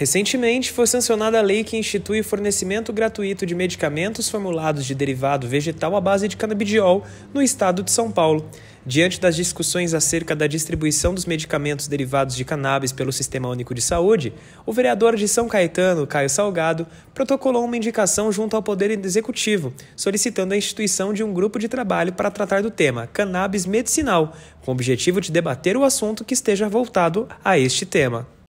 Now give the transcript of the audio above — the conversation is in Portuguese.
Recentemente, foi sancionada a lei que institui o fornecimento gratuito de medicamentos formulados de derivado vegetal à base de canabidiol no estado de São Paulo. Diante das discussões acerca da distribuição dos medicamentos derivados de cannabis pelo Sistema Único de Saúde, o vereador de São Caetano, Caio Salgado, protocolou uma indicação junto ao Poder Executivo, solicitando a instituição de um grupo de trabalho para tratar do tema cannabis medicinal, com o objetivo de debater o assunto que esteja voltado a este tema.